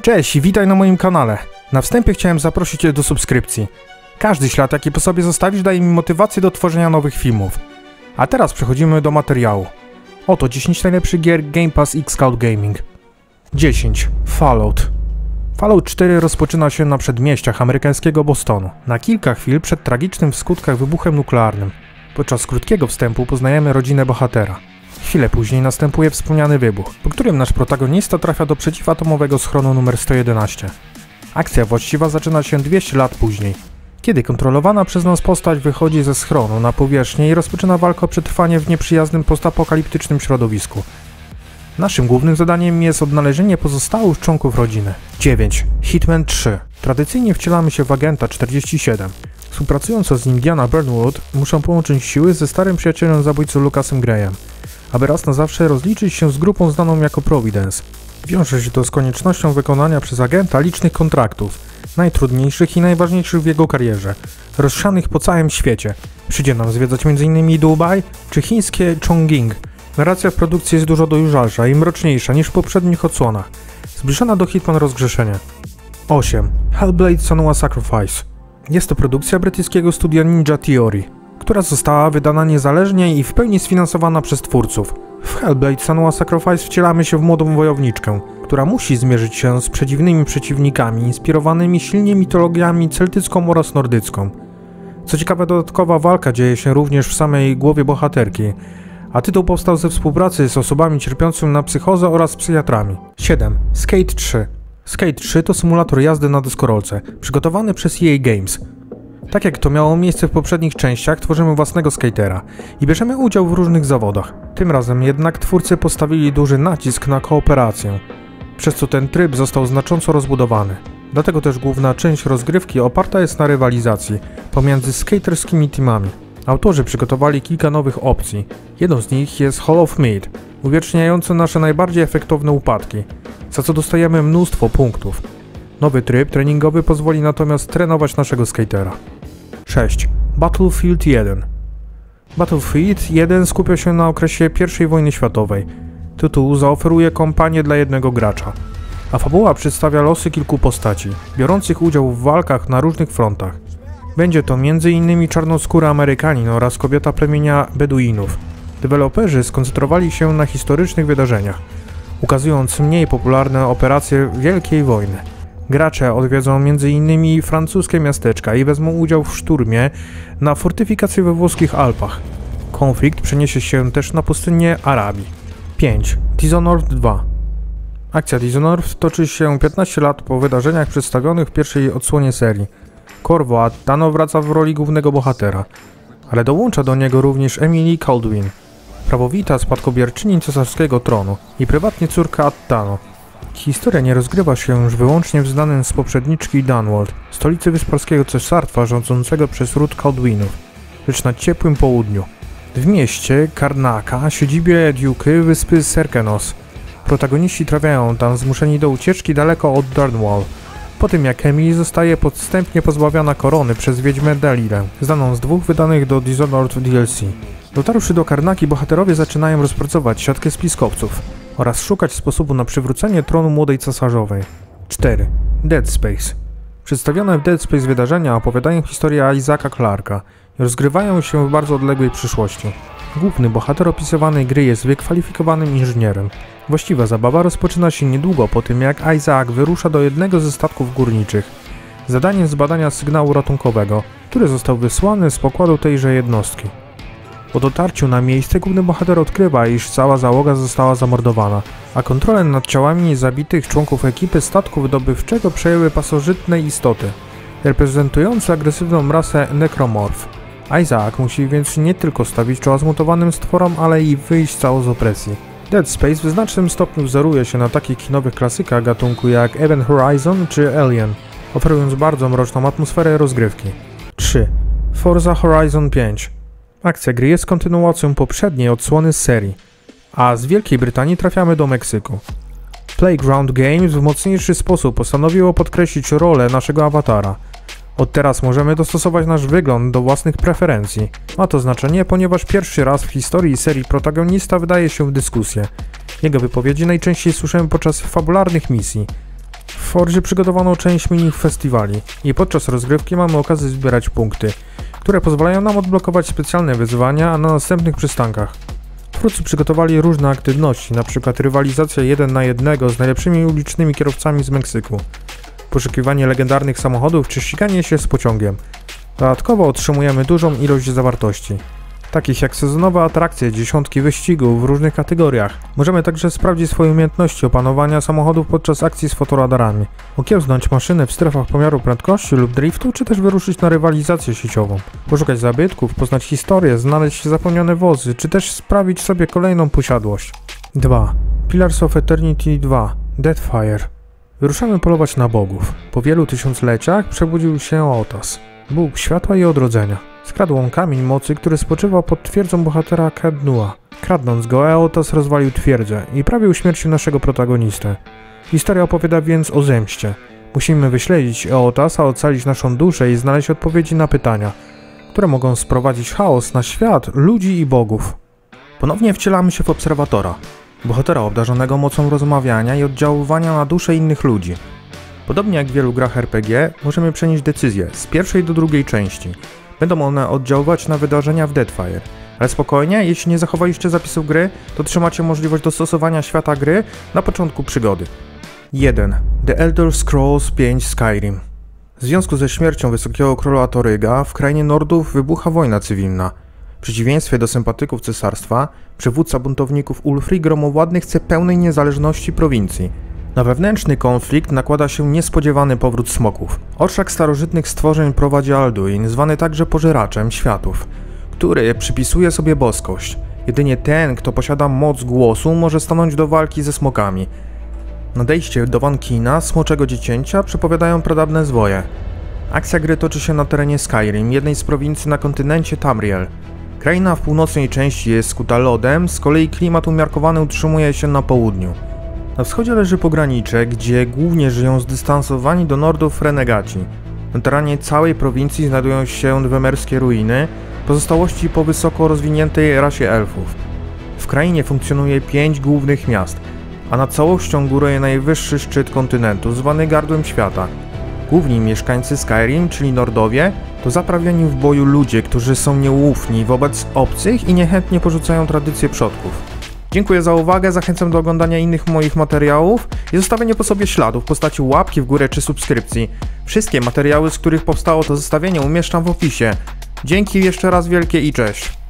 Cześć i witaj na moim kanale. Na wstępie chciałem zaprosić Cię do subskrypcji. Każdy ślad, jaki po sobie zostawisz, daje mi motywację do tworzenia nowych filmów. A teraz przechodzimy do materiału. Oto 10 najlepszych gier Game Pass X Cloud Gaming. 10. Fallout. Fallout 4 rozpoczyna się na przedmieściach amerykańskiego Bostonu, na kilka chwil przed tragicznym w skutkach wybuchem nuklearnym. Podczas krótkiego wstępu poznajemy rodzinę bohatera. Chwilę później następuje wspomniany wybuch, po którym nasz protagonista trafia do przeciwatomowego schronu numer 111. Akcja właściwa zaczyna się 200 lat później, kiedy kontrolowana przez nas postać wychodzi ze schronu na powierzchnię i rozpoczyna walkę o przetrwanie w nieprzyjaznym postapokaliptycznym środowisku. Naszym głównym zadaniem jest odnalezienie pozostałych członków rodziny. 9. Hitman 3. Tradycyjnie wcielamy się w agenta 47. Współpracując z nim Diana Burnwood, muszą połączyć siły ze starym przyjacielem zabójcą Lucasem Grayem, aby raz na zawsze rozliczyć się z grupą znaną jako Providence. Wiąże się to z koniecznością wykonania przez agenta licznych kontraktów, najtrudniejszych i najważniejszych w jego karierze, rozsianych po całym świecie. Przyjdzie nam zwiedzać m.in. Dubaj czy chińskie Chongqing. Narracja w produkcji jest dużo dojrzalsza i mroczniejsza niż w poprzednich odsłonach, zbliżona do Hitman Rozgrzeszenia. 8. Hellblade Senua Sacrifice Jest to produkcja brytyjskiego studia Ninja Theory, która została wydana niezależnie i w pełni sfinansowana przez twórców. W Hellblade Senua Sacrifice wcielamy się w młodą wojowniczkę, która musi zmierzyć się z przeciwnymi przeciwnikami inspirowanymi silnie mitologiami celtycką oraz nordycką. Co ciekawe, dodatkowa walka dzieje się również w samej głowie bohaterki, a tytuł powstał ze współpracy z osobami cierpiącymi na psychozę oraz psychiatrami. 7. Skate 3 Skate 3 to symulator jazdy na deskorolce, przygotowany przez EA Games. Tak jak to miało miejsce w poprzednich częściach, tworzymy własnego skatera i bierzemy udział w różnych zawodach. Tym razem jednak twórcy postawili duży nacisk na kooperację, przez co ten tryb został znacząco rozbudowany. Dlatego też główna część rozgrywki oparta jest na rywalizacji pomiędzy skaterskimi teamami. Autorzy przygotowali kilka nowych opcji. Jedną z nich jest Hall of Meat, uwieczniający nasze najbardziej efektowne upadki, za co dostajemy mnóstwo punktów. Nowy tryb treningowy pozwoli natomiast trenować naszego skatera. 6. Battlefield 1 Battlefield 1 skupia się na okresie I wojny światowej. Tytuł zaoferuje kompanię dla jednego gracza, a fabuła przedstawia losy kilku postaci, biorących udział w walkach na różnych frontach. Będzie to m.in. czarnoskóry Amerykanin oraz kobieta plemienia Beduinów. Deweloperzy skoncentrowali się na historycznych wydarzeniach, ukazując mniej popularne operacje Wielkiej Wojny. Gracze odwiedzą m.in. francuskie miasteczka i wezmą udział w szturmie na fortyfikacje we włoskich Alpach. Konflikt przeniesie się też na pustynię Arabii. 5. Dishonored 2 Akcja Dishonored toczy się 15 lat po wydarzeniach przedstawionych w pierwszej odsłonie serii. Corvo Attano wraca w roli głównego bohatera, ale dołącza do niego również Emily Caldwin, prawowita spadkobierczyni cesarskiego tronu i prywatnie córka Attano. Historia nie rozgrywa się już wyłącznie w znanym z poprzedniczki Dunwald, stolicy wysparskiego cesarstwa rządzącego przez ród Caldwinów, lecz na ciepłym południu. W mieście Karnaka, siedzibie Duke'y wyspy Serkenos. Protagoniści trafiają tam zmuszeni do ucieczki daleko od Darnwall, po tym jak Emily zostaje podstępnie pozbawiona korony przez wiedźmę Dalilę, znaną z dwóch wydanych do Dishonored DLC. Dotarłszy do Karnaki, bohaterowie zaczynają rozpracować siatkę spiskowców oraz szukać sposobu na przywrócenie tronu młodej cesarzowej. 4. Dead Space Przedstawione w Dead Space wydarzenia opowiadają historię Isaaca Clarka i rozgrywają się w bardzo odległej przyszłości. Główny bohater opisywanej gry jest wykwalifikowanym inżynierem. Właściwa zabawa rozpoczyna się niedługo po tym, jak Isaac wyrusza do jednego ze statków górniczych. Zadaniem zbadania sygnału ratunkowego, który został wysłany z pokładu tejże jednostki. Po dotarciu na miejsce główny bohater odkrywa, iż cała załoga została zamordowana, a kontrolę nad ciałami zabitych członków ekipy statku wydobywczego przejęły pasożytne istoty, reprezentujące agresywną rasę Necromorph. Isaac musi więc nie tylko stawić czoła zmutowanym stworom, ale i wyjść cało z opresji. Dead Space w znacznym stopniu wzoruje się na takich kinowych klasykach gatunku jak Event Horizon czy Alien, oferując bardzo mroczną atmosferę rozgrywki. 3. Forza Horizon 5 Akcja gry jest kontynuacją poprzedniej odsłony z serii, a z Wielkiej Brytanii trafiamy do Meksyku. Playground Games w mocniejszy sposób postanowiło podkreślić rolę naszego awatara. Od teraz możemy dostosować nasz wygląd do własnych preferencji. Ma to znaczenie, ponieważ pierwszy raz w historii serii protagonista wydaje się w dyskusję. Jego wypowiedzi najczęściej słyszymy podczas fabularnych misji. W Forzie przygotowano część mini festiwali i podczas rozgrywki mamy okazję zbierać punkty, które pozwalają nam odblokować specjalne wyzwania na następnych przystankach. Twórcy przygotowali różne aktywności, np. rywalizacja 1 na 1 z najlepszymi ulicznymi kierowcami z Meksyku, poszukiwanie legendarnych samochodów czy ściganie się z pociągiem. Dodatkowo otrzymujemy dużą ilość zawartości, takich jak sezonowe atrakcje, dziesiątki wyścigów w różnych kategoriach. Możemy także sprawdzić swoje umiejętności opanowania samochodów podczas akcji z fotoradarami, okiełznąć maszyny w strefach pomiaru prędkości lub driftu, czy też wyruszyć na rywalizację sieciową. Poszukać zabytków, poznać historię, znaleźć zapomniane wozy, czy też sprawić sobie kolejną posiadłość. 2. Pillars of Eternity 2 Deathfire Wyruszamy polować na bogów. Po wielu tysiącleciach przebudził się Otas, Bóg światła i odrodzenia. Skradł on kamień mocy, który spoczywał pod twierdzą bohatera Kadnua. Kradnąc go, Eotas rozwalił twierdzę i prawie śmierci naszego protagonistę. Historia opowiada więc o zemście. Musimy wyśledzić Eotasa, ocalić naszą duszę i znaleźć odpowiedzi na pytania, które mogą sprowadzić chaos na świat, ludzi i bogów. Ponownie wcielamy się w obserwatora, bohatera obdarzonego mocą rozmawiania i oddziaływania na duszę innych ludzi. Podobnie jak w wielu grach RPG, możemy przenieść decyzje z pierwszej do drugiej części. Będą one oddziaływać na wydarzenia w Deadfire. Ale spokojnie, jeśli nie zachowaliście zapisów gry, to trzymacie możliwość dostosowania świata gry na początku przygody. 1. The Elder Scrolls 5 Skyrim W związku ze śmiercią Wysokiego Króla Toryga w krainie Nordów wybucha wojna cywilna. W przeciwieństwie do sympatyków cesarstwa, przywódca buntowników Ulfri gromowładny chce pełnej niezależności prowincji – na wewnętrzny konflikt nakłada się niespodziewany powrót smoków. Orszak starożytnych stworzeń prowadzi Alduin, zwany także pożeraczem światów, który przypisuje sobie boskość. Jedynie ten, kto posiada moc głosu, może stanąć do walki ze smokami. Nadejście do Wankina, smoczego dziecięcia, przepowiadają pradawne zwoje. Akcja gry toczy się na terenie Skyrim, jednej z prowincji na kontynencie Tamriel. Kraina w północnej części jest skuta lodem, z kolei klimat umiarkowany utrzymuje się na południu. Na wschodzie leży pogranicze, gdzie głównie żyją zdystansowani do nordów renegaci. Na terenie całej prowincji znajdują się dwemerskie ruiny, pozostałości po wysoko rozwiniętej rasie elfów. W krainie funkcjonuje pięć głównych miast, a nad całością góruje najwyższy szczyt kontynentu, zwany Gardłem Świata. Główni mieszkańcy Skyrim, czyli Nordowie, to zaprawieni w boju ludzie, którzy są nieufni wobec obcych i niechętnie porzucają tradycje przodków. Dziękuję za uwagę, zachęcam do oglądania innych moich materiałów i zostawienia po sobie śladów w postaci łapki w górę czy subskrypcji. Wszystkie materiały, z których powstało to zestawienie umieszczam w opisie. Dzięki jeszcze raz wielkie i cześć.